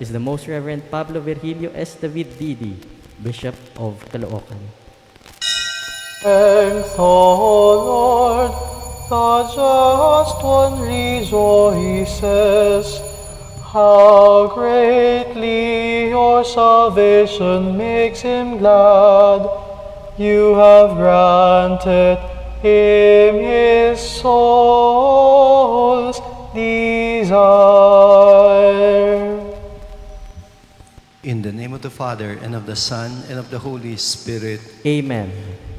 is the Most Reverend Pablo Virgilio S. David D.D., Bishop of Caloocan. Thanks, O Lord, the just one rejoices. How greatly your salvation makes him glad. You have granted him his soul's desire. In the name of the Father, and of the Son, and of the Holy Spirit, Amen.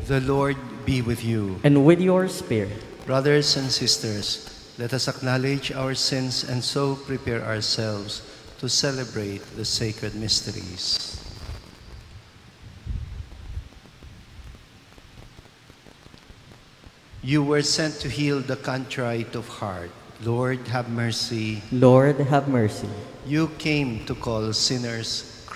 the Lord be with you. And with your spirit, Brothers and sisters, let us acknowledge our sins and so prepare ourselves to celebrate the sacred mysteries. You were sent to heal the contrite of heart. Lord, have mercy. Lord, have mercy. You came to call sinners.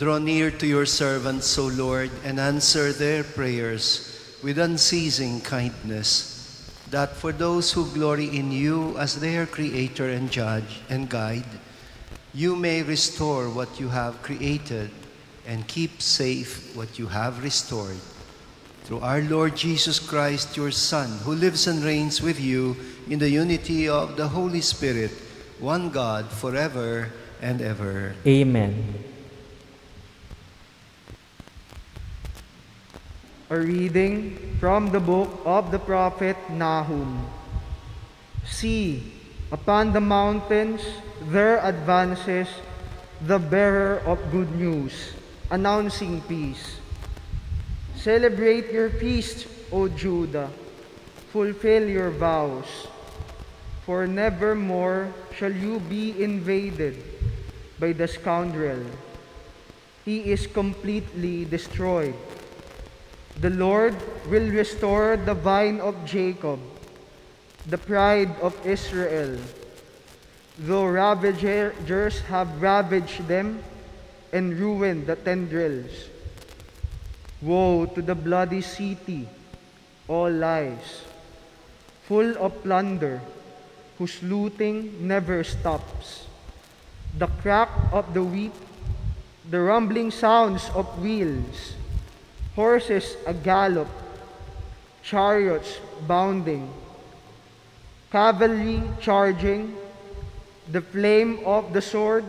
Draw near to your servants, O Lord, and answer their prayers with unceasing kindness, that for those who glory in you as their Creator and Judge and Guide, you may restore what you have created and keep safe what you have restored. Through our Lord Jesus Christ, your Son, who lives and reigns with you in the unity of the Holy Spirit, one God, forever and ever. Amen. A reading from the book of the prophet Nahum. See, upon the mountains there advances the bearer of good news, announcing peace. Celebrate your feast, O Judah. Fulfill your vows, for nevermore shall you be invaded by the scoundrel. He is completely destroyed. The Lord will restore the vine of Jacob, the pride of Israel. Though ravagers have ravaged them and ruined the tendrils. Woe to the bloody city, all lies, full of plunder, whose looting never stops. The crack of the whip, the rumbling sounds of wheels, horses a gallop, chariots bounding, cavalry charging, the flame of the sword,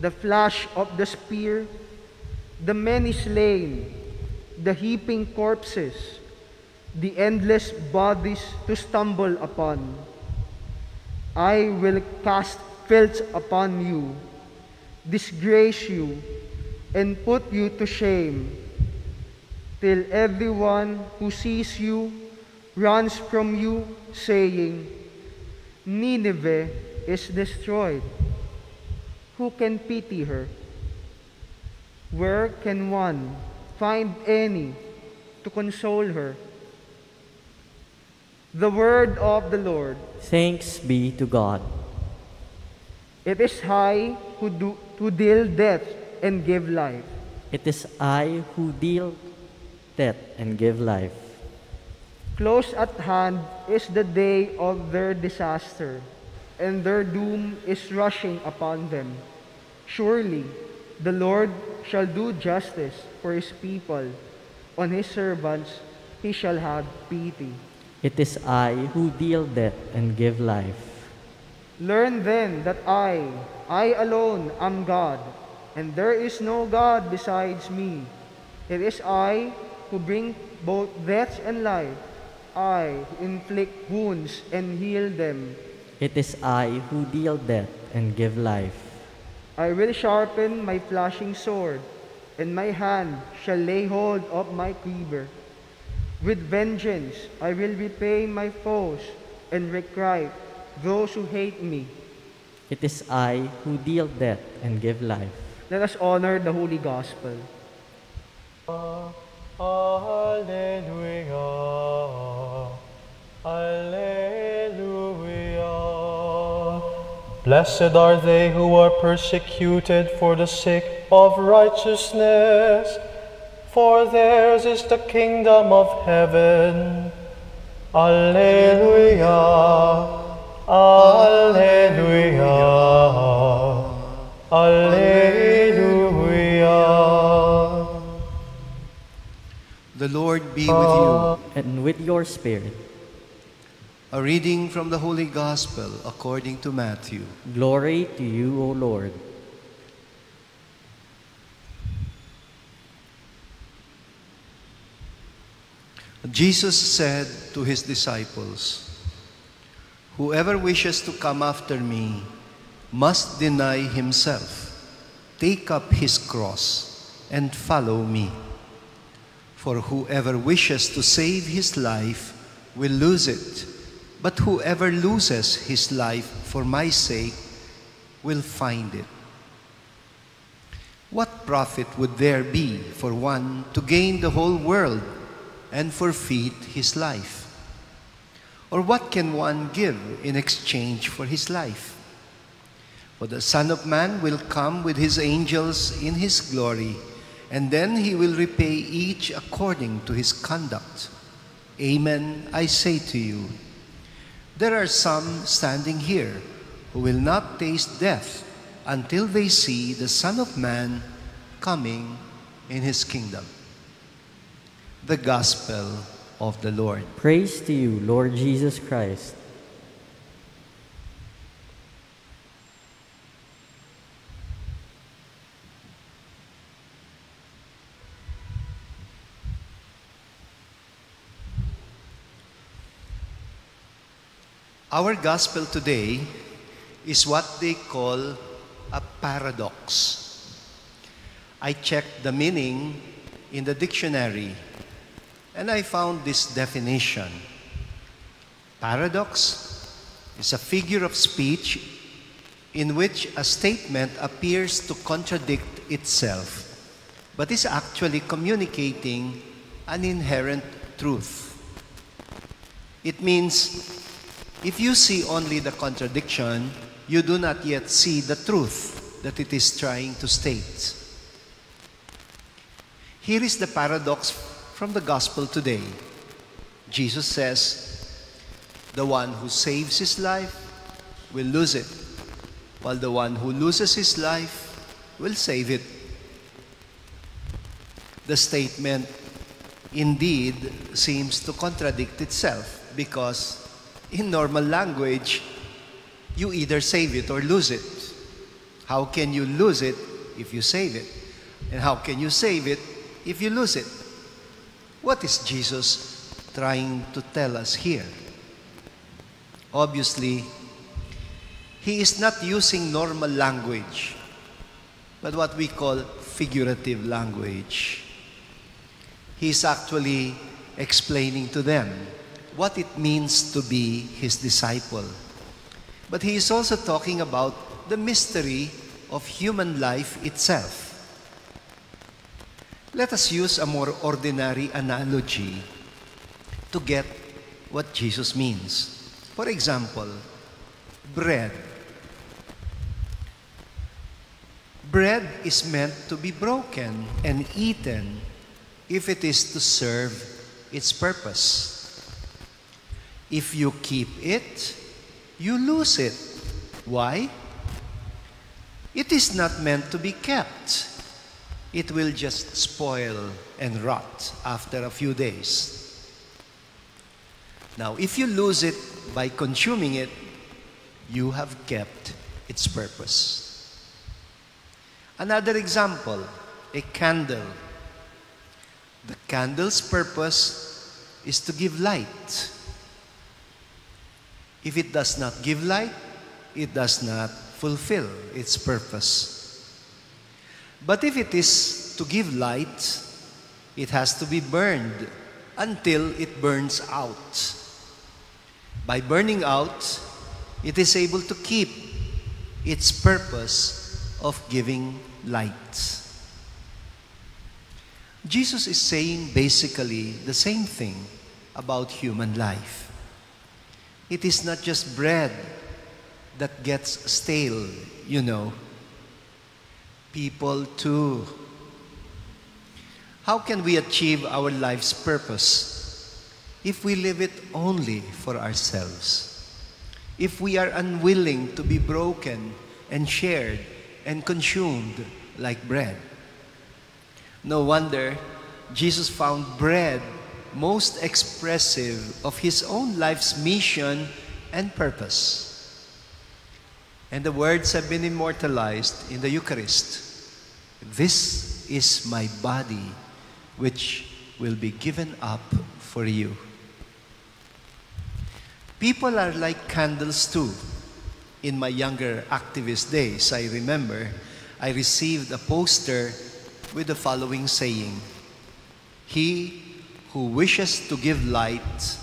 the flash of the spear, the many slain, the heaping corpses, the endless bodies to stumble upon. I will cast filth upon you, disgrace you, and put you to shame till everyone who sees you runs from you, saying, Nineveh is destroyed. Who can pity her? Where can one find any to console her? The word of the Lord. Thanks be to God. It is I who, do, who deal death and give life. It is I who deal death and give life. Close at hand is the day of their disaster, and their doom is rushing upon them. Surely the Lord shall do justice for his people. On his servants he shall have pity. It is I who deal death and give life. Learn then that I, I alone am God, and there is no God besides me. It is I who bring both death and life. I inflict wounds and heal them. It is I who deal death and give life. I will sharpen my flashing sword, and my hand shall lay hold of my quiver. With vengeance I will repay my foes and requite those who hate me. It is I who deal death and give life. Let us honor the Holy Gospel. Ah. Blessed are they who are persecuted for the sake of righteousness, for theirs is the kingdom of heaven. Alleluia. Alleluia. Alleluia. The Lord be with uh, you. And with your spirit, A reading from the Holy Gospel according to Matthew. glory to you, O Lord. Jesus said to his disciples, Whoever wishes to come after me must deny himself, take up his cross, and follow me. For whoever wishes to save his life will lose it, but whoever loses his life for my sake will find it. What profit would there be for one to gain the whole world and forfeit his life? Or what can one give in exchange for his life? For the Son of Man will come with his angels in his glory, and then he will repay each according to his conduct. Amen, I say to you. There are some standing here who will not taste death until they see the Son of Man coming in his kingdom. The Gospel of the Lord. Praise to you, Lord Jesus Christ. Our Gospel today is what they call a paradox. I checked the meaning in the dictionary and I found this definition. Paradox is a figure of speech in which a statement appears to contradict itself, but is actually communicating an inherent truth. It means if you see only the contradiction, you do not yet see the truth that it is trying to state. Here is the paradox from the gospel today. Jesus says, The one who saves his life will lose it, while the one who loses his life will save it. The statement indeed seems to contradict itself because in normal language, you either save it or lose it. How can you lose it if you save it? And how can you save it if you lose it? What is Jesus trying to tell us here? Obviously, he is not using normal language, but what we call figurative language. He is actually explaining to them what it means to be his disciple. But he is also talking about the mystery of human life itself. Let us use a more ordinary analogy to get what Jesus means. For example, bread. Bread is meant to be broken and eaten if it is to serve its purpose. If you keep it, you lose it. Why? It is not meant to be kept. It will just spoil and rot after a few days. Now, if you lose it by consuming it, you have kept its purpose. Another example, a candle. The candle's purpose is to give light. If it does not give light, it does not fulfill its purpose. But if it is to give light, it has to be burned until it burns out. By burning out, it is able to keep its purpose of giving light. Jesus is saying basically the same thing about human life. It is not just bread that gets stale, you know. People too. How can we achieve our life's purpose if we live it only for ourselves? If we are unwilling to be broken and shared and consumed like bread? No wonder Jesus found bread most expressive of his own life's mission and purpose. And the words have been immortalized in the Eucharist. This is my body, which will be given up for you. People are like candles too. In my younger activist days, I remember I received a poster with the following saying He who wishes to give light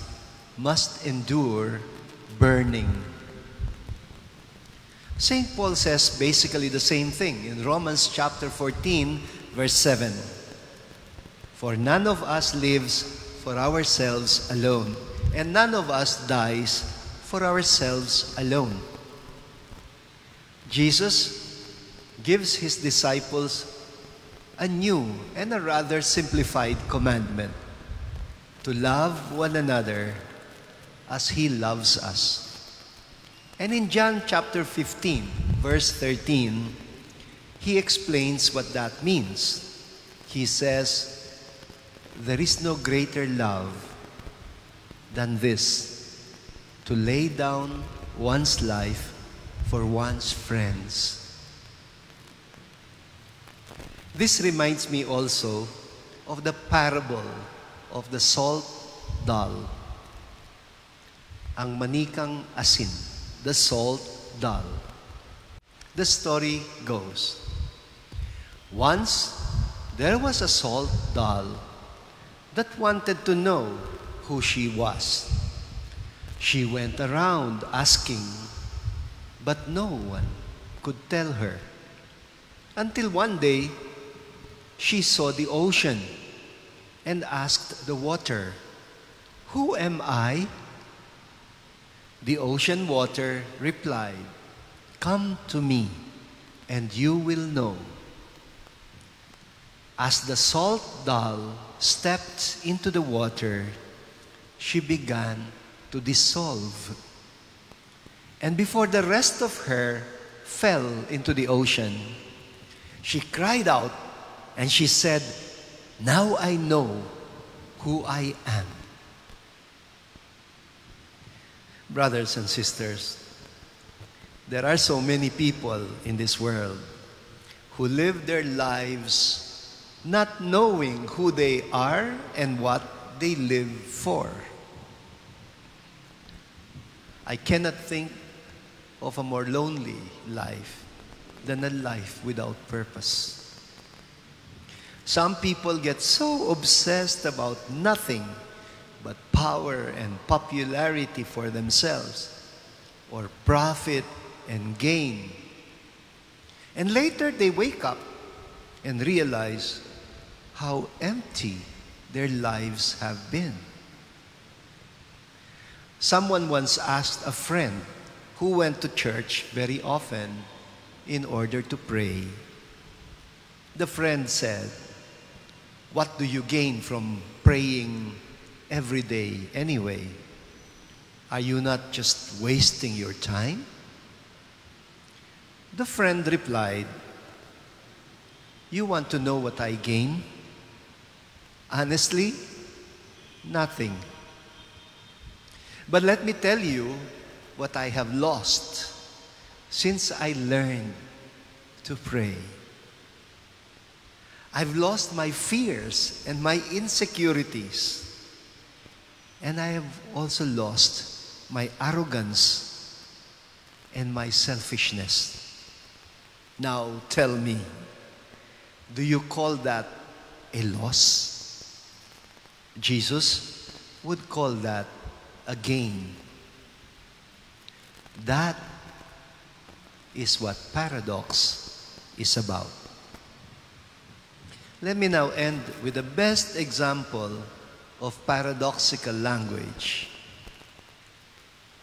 must endure burning. St. Paul says basically the same thing in Romans chapter 14, verse 7. For none of us lives for ourselves alone, and none of us dies for ourselves alone. Jesus gives his disciples a new and a rather simplified commandment to love one another as he loves us. And in John chapter 15, verse 13, he explains what that means. He says, There is no greater love than this to lay down one's life for one's friends. This reminds me also of the parable of the salt dull. Ang manikang asin, the salt dull. The story goes, Once there was a salt doll that wanted to know who she was. She went around asking, but no one could tell her. Until one day, she saw the ocean and asked the water, Who am I? The ocean water replied, Come to me, and you will know. As the salt doll stepped into the water, she began to dissolve. And before the rest of her fell into the ocean, she cried out and she said, Now I know who I am. Brothers and sisters, there are so many people in this world who live their lives not knowing who they are and what they live for. I cannot think of a more lonely life than a life without purpose. Some people get so obsessed about nothing but power and popularity for themselves, or profit and gain. And later they wake up and realize how empty their lives have been. Someone once asked a friend who went to church very often in order to pray. The friend said, What do you gain from praying every day anyway? Are you not just wasting your time? The friend replied, You want to know what I gain? Honestly, nothing. But let me tell you what I have lost since I learned to pray. I've lost my fears and my insecurities. And I have also lost my arrogance and my selfishness. Now tell me, do you call that a loss? Jesus would call that a gain. That is what paradox is about. Let me now end with the best example of paradoxical language.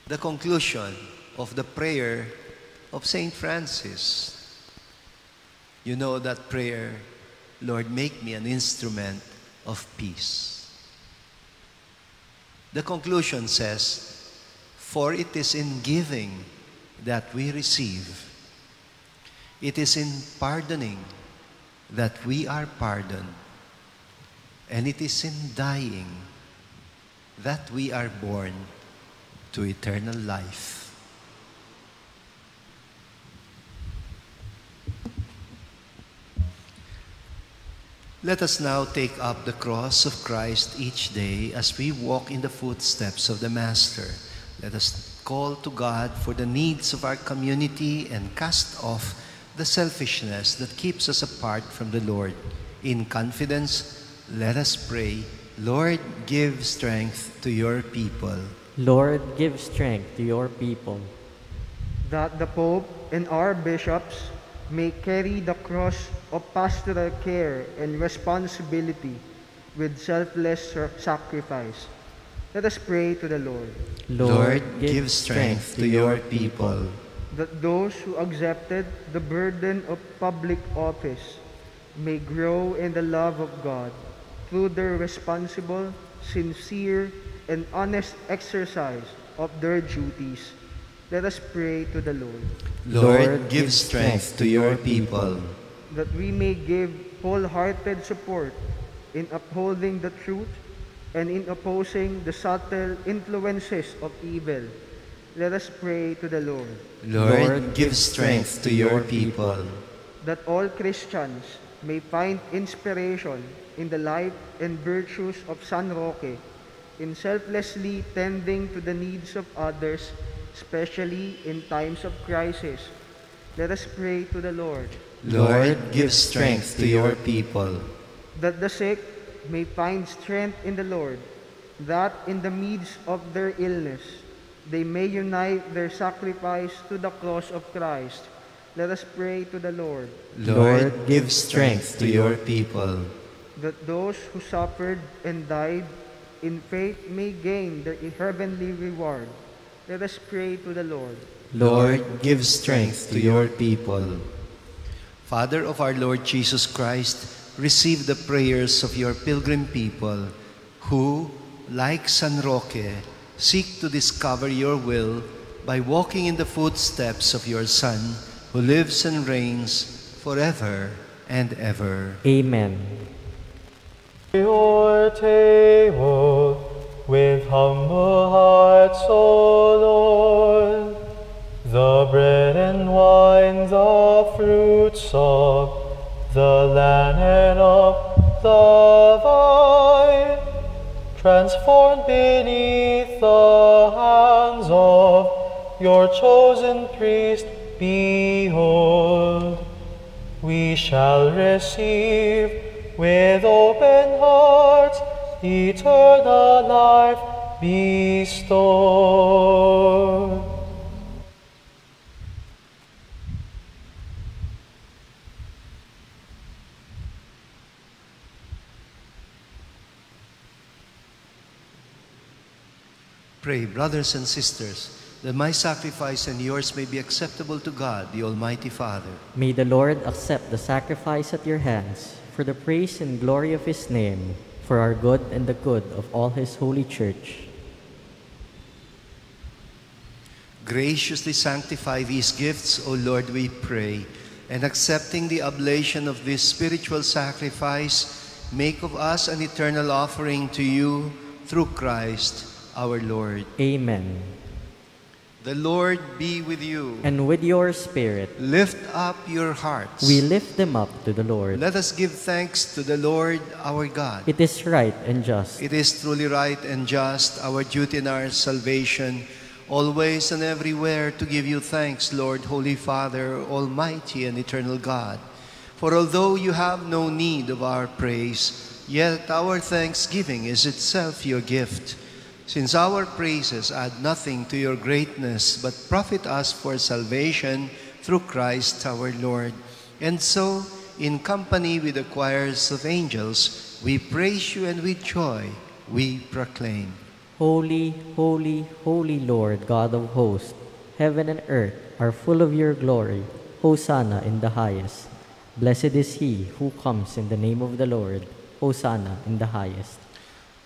The conclusion of the prayer of St. Francis. You know that prayer, Lord, make me an instrument of peace. The conclusion says, For it is in giving that we receive. It is in pardoning that we are pardoned. And it is in dying that we are born to eternal life. Let us now take up the cross of Christ each day as we walk in the footsteps of the Master. Let us call to God for the needs of our community and cast off the selfishness that keeps us apart from the Lord. In confidence, let us pray, Lord, give strength to your people. Lord, give strength to your people. that the Pope and our bishops may carry the cross of pastoral care and responsibility with selfless sacrifice. Let us pray to the Lord Lord, give strength to your people. That those who accepted the burden of public office may grow in the love of God through their responsible, sincere, and honest exercise of their duties. Let us pray to the Lord. Lord, give strength to your people. that we may give wholehearted support in upholding the truth and in opposing the subtle influences of evil. Let us pray to the Lord Lord, give strength to your people. that all Christians may find inspiration in the life and virtues of San Roque in selflessly tending to the needs of others, especially in times of crisis. Let us pray to the Lord Lord, give strength to your people. that the sick may find strength in the Lord, that in the midst of their illness they may unite their sacrifice to the cross of Christ. Let us pray to the Lord Lord, give strength to your people. that those who suffered and died in faith may gain their heavenly reward. Let us pray to the Lord. Lord, give strength to your people. Father of our Lord Jesus Christ, receive the prayers of your pilgrim people who, like San Roque, seek to discover your will by walking in the footsteps of your Son, who lives and reigns forever and ever. Amen. Your table with humble hearts, O Lord, the bread and wine, the fruits of the land and of the vine, transformed beneath the hands of your chosen priest, behold, we shall receive with open hearts eternal life bestowed. Pray, brothers and sisters, that my sacrifice and yours may be acceptable to God, the Almighty Father. May the Lord accept the sacrifice at your hands for the praise and glory of his name, for our good and the good of all his holy church. Graciously sanctify these gifts, O Lord, we pray, and accepting the oblation of this spiritual sacrifice, make of us an eternal offering to you through Christ our Lord. Amen. The Lord be with you. And with your spirit, Lift up your hearts. we lift them up to the Lord. Let us give thanks to the Lord our God. It is right and just, It is truly right and just, our duty and our salvation, always and everywhere to give you thanks, Lord, Holy Father, Almighty and eternal God. For although you have no need of our praise, yet our thanksgiving is itself your gift. Since our praises add nothing to your greatness, but profit us for salvation through Christ our Lord. And so, in company with the choirs of angels, we praise you and with joy we proclaim. Holy, holy, holy Lord, God of hosts, heaven and earth are full of your glory. Hosanna in the highest. Blessed is he who comes in the name of the Lord. Hosanna in the highest.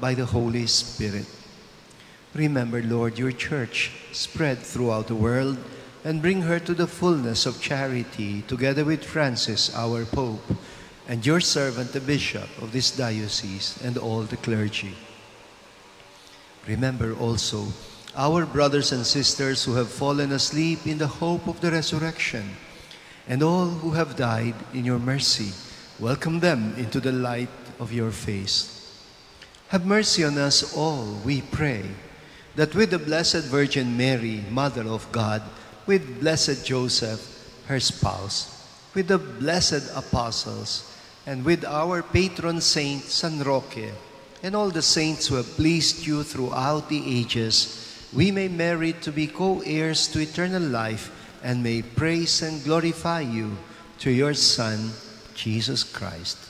by the Holy Spirit. Remember, Lord, your church spread throughout the world and bring her to the fullness of charity, together with Francis, our Pope, and your servant, the Bishop of this diocese, and all the clergy. Remember also our brothers and sisters who have fallen asleep in the hope of the resurrection, and all who have died in your mercy. Welcome them into the light of your face. Have mercy on us all, we pray, that with the Blessed Virgin Mary, Mother of God, with Blessed Joseph, her spouse, with the blessed apostles, and with our patron saint San Roque, and all the saints who have pleased you throughout the ages, we may merit to be co-heirs to eternal life and may praise and glorify you through your Son, Jesus Christ.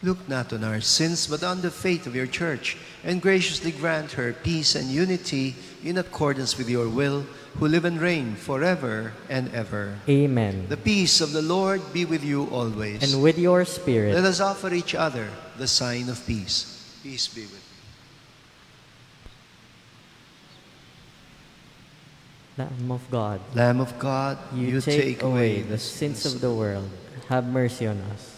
Look not on our sins, but on the faith of your church, and graciously grant her peace and unity in accordance with your will, who live and reign forever and ever. Amen. The peace of the Lord be with you always. And with your spirit. Let us offer each other the sign of peace. Peace be with you. Lamb of God, Lamb of God, you, take, away the sins of the world. have mercy on us.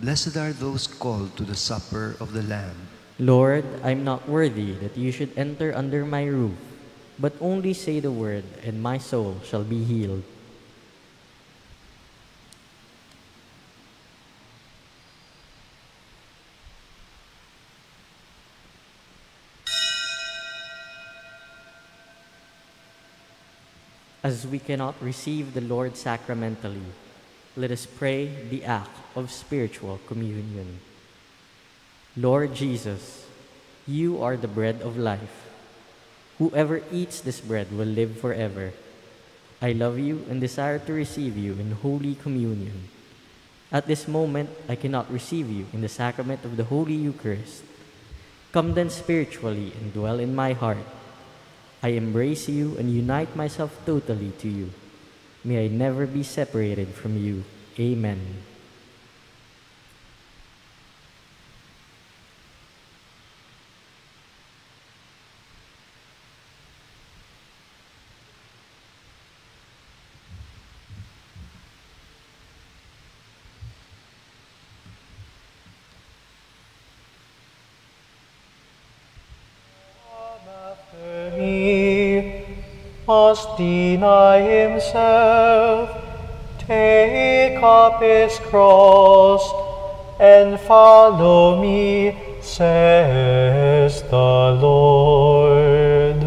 Blessed are those called to the supper of the Lamb. Lord, I am not worthy that you should enter under my roof, but only say the word, and my soul shall be healed. As we cannot receive the Lord sacramentally, let us pray the act of spiritual communion. Lord Jesus, you are the bread of life. Whoever eats this bread will live forever. I love you and desire to receive you in Holy Communion. At this moment, I cannot receive you in the sacrament of the Holy Eucharist. Come then spiritually and dwell in my heart. I embrace you and unite myself totally to you. May I never be separated from you. Amen. After me must deny himself, take up his cross, and follow me, says the Lord.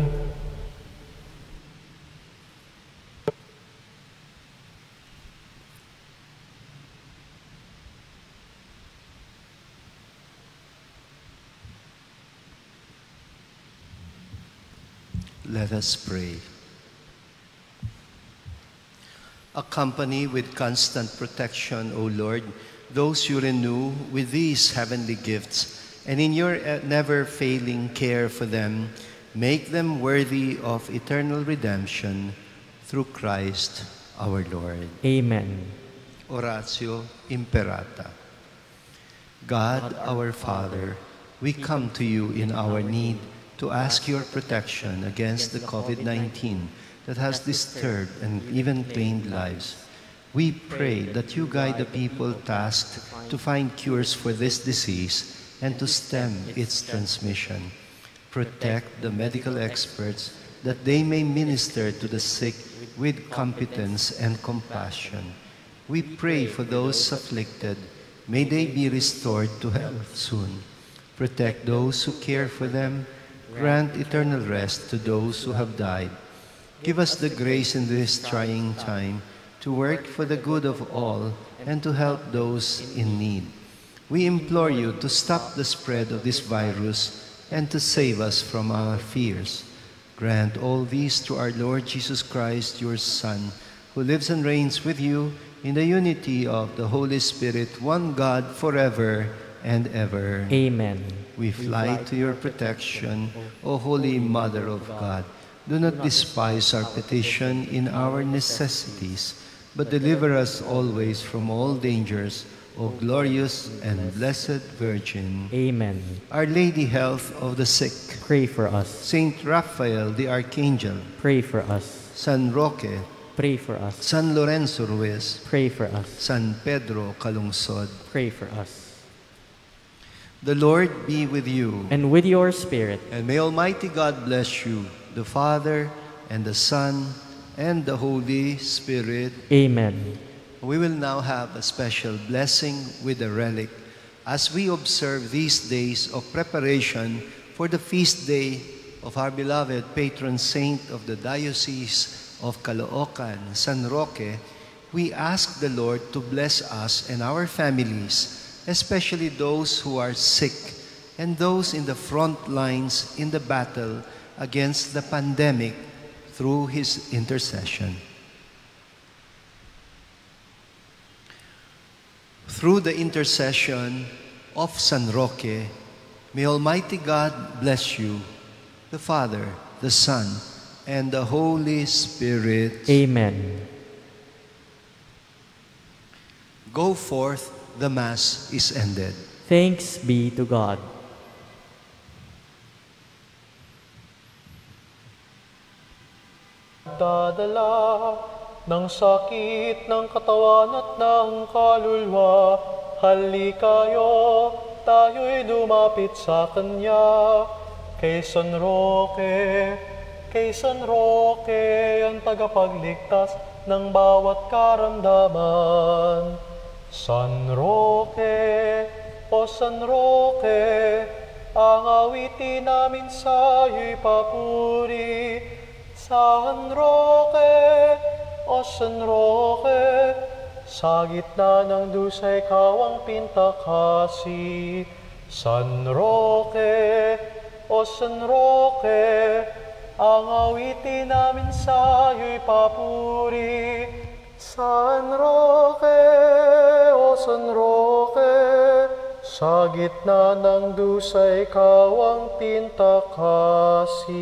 Let us pray. Accompany with constant protection, O Lord, those you renew with these heavenly gifts, and in your eh, never failing care for them, make them worthy of eternal redemption through Christ our Lord. Amen. Oratio Imperata. God, our Father, we come to you in our need to ask your protection against the COVID 19 that has disturbed and even claimed lives. We pray that you guide the people tasked to find cures for this disease and to stem its transmission. Protect the medical experts that they may minister to the sick with competence and compassion. We pray for those afflicted. May they be restored to health soon. Protect those who care for them. Grant eternal rest to those who have died. Give us the grace in this trying time to work for the good of all and to help those in need. We implore you to stop the spread of this virus and to save us from our fears. Grant all these to our Lord Jesus Christ, your Son, who lives and reigns with you in the unity of the Holy Spirit, one God, forever and ever. Amen. We fly to your protection, O Holy Mother of God. Do not despise our petition in our necessities, but deliver us always from all dangers, O glorious and blessed Virgin. Amen. Our Lady Health of the Sick, Pray for us. Saint Raphael the Archangel, Pray for us. San Roque, Pray for us. San Lorenzo Ruiz, Pray for us. San Pedro Calungsod. Pray for us. The Lord be with you. And with your spirit, And may Almighty God bless you, the Father, and the Son, and the Holy Spirit. Amen. We will now have a special blessing with the relic as we observe these days of preparation for the feast day of our beloved patron saint of the Diocese of Caloocan, San Roque. We ask the Lord to bless us and our families, especially those who are sick and those in the front lines in the battle against the pandemic through his intercession. Through the intercession of San Roque, may Almighty God bless you, the Father, the Son, and the Holy Spirit. Amen. Go forth, the Mass is ended. Thanks be to God. Dadala ng sakit ng katawan at ng kaluluwa, halikayo, tayo'y lumapit sa Kanya. Kay San Roque, kay San Roque, ang tagapagligtas ng bawat karamdaman. San Roque, o San Roque, ang awitin namin sa'yo'y papuri. San Roque, o San Roque, sa gitna ng dusay kawang pintakasi. San Roque, o San Roque, ang awitin namin sa'yo'y papuri. San Roque, o San Roque, sa gitna ng dusay kawang pintakasi.